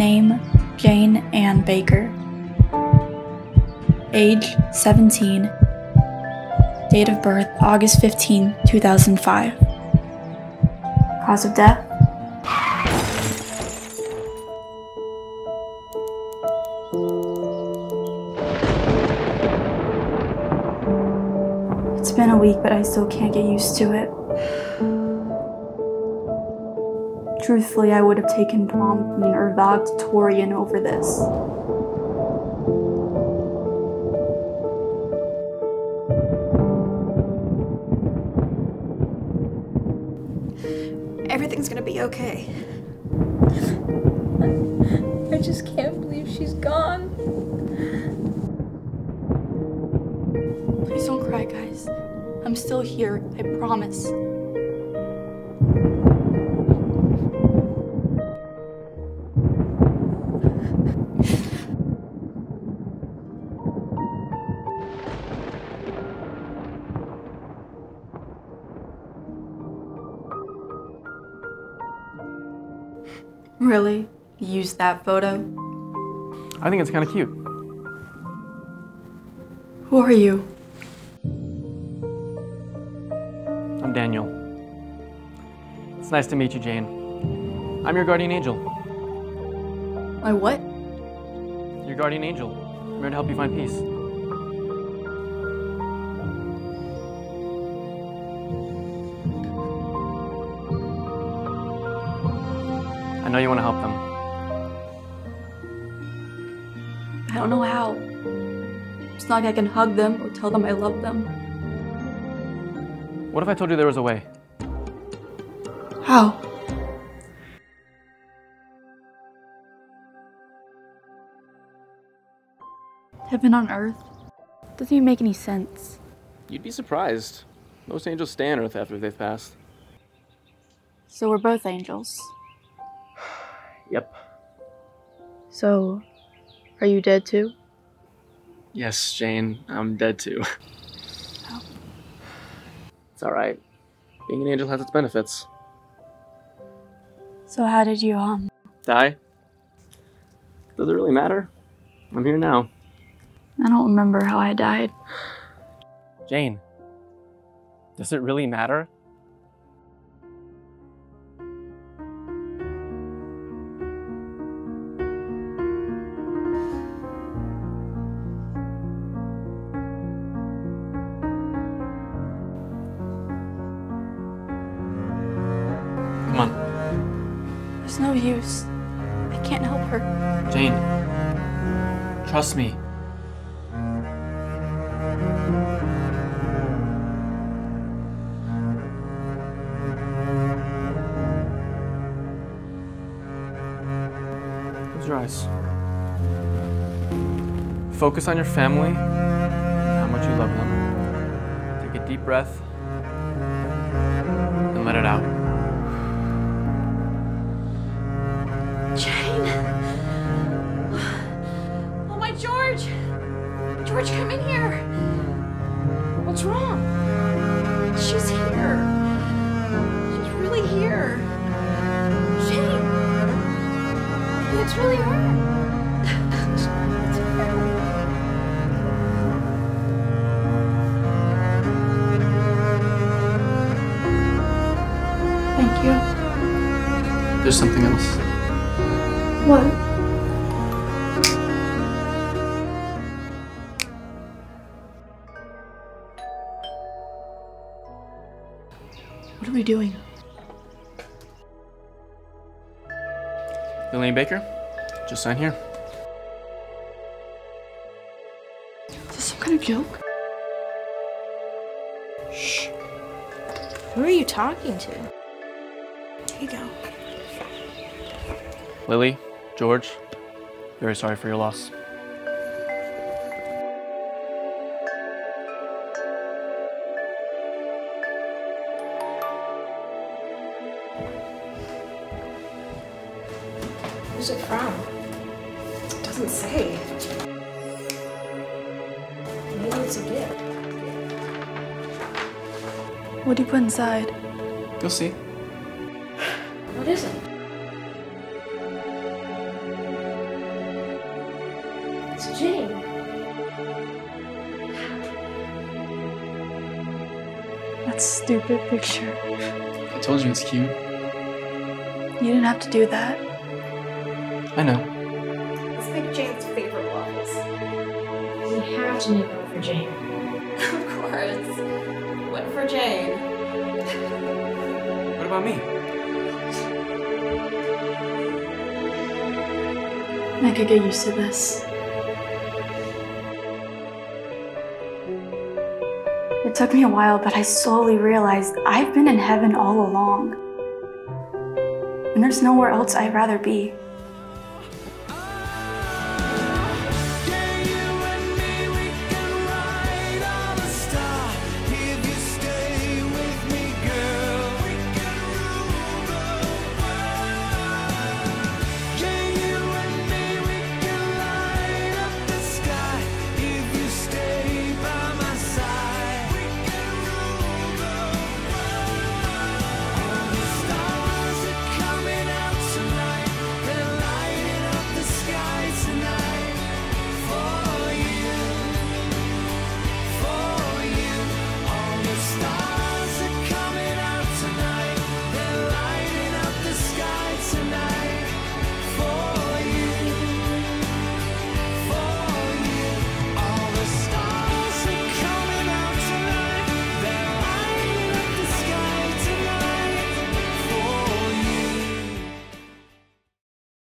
Name Jane Ann Baker. Age 17. Date of birth August 15, 2005. Cause of death It's been a week, but I still can't get used to it. Truthfully, I would have taken prom queen or Valedictorian over this. Everything's gonna be okay. I just can't believe she's gone. Please don't cry, guys. I'm still here, I promise. Really? Use that photo? I think it's kind of cute. Who are you? I'm Daniel. It's nice to meet you, Jane. I'm your guardian angel. My what? Your guardian angel. I'm here to help you find peace. Know you want to help them. I don't know how. It's not like I can hug them or tell them I love them. What if I told you there was a way? How? Heaven on earth? Doesn't even make any sense. You'd be surprised. Most angels stay on Earth after they've passed. So we're both angels. Yep. So, are you dead too? Yes, Jane, I'm dead too. It's alright. Being an angel has its benefits. So how did you, um... Die? Does it really matter? I'm here now. I don't remember how I died. Jane, does it really matter? There's no use. I can't help her. Jane. Trust me. Close your eyes. Focus on your family and how much you love them. Take a deep breath She's here. She's really here. Jane! It's really her. It's her. Thank you. There's something else. What? What are we doing? Lillian Baker, just sign here. Is this some kind of joke? Shh. Who are you talking to? Here you go. Lily, George, very sorry for your loss. Who's it from? It doesn't say. Maybe it's a gift. What do you put inside? You'll see. What is it? It's Jane. That stupid picture. I told you it's cute. You didn't have to do that. I know. Let's make Jane's favorite waffles. We have to make one for Jane. Of course. One for Jane. What about me? I could get used to this. It took me a while, but I slowly realized I've been in heaven all along. And there's nowhere else I'd rather be.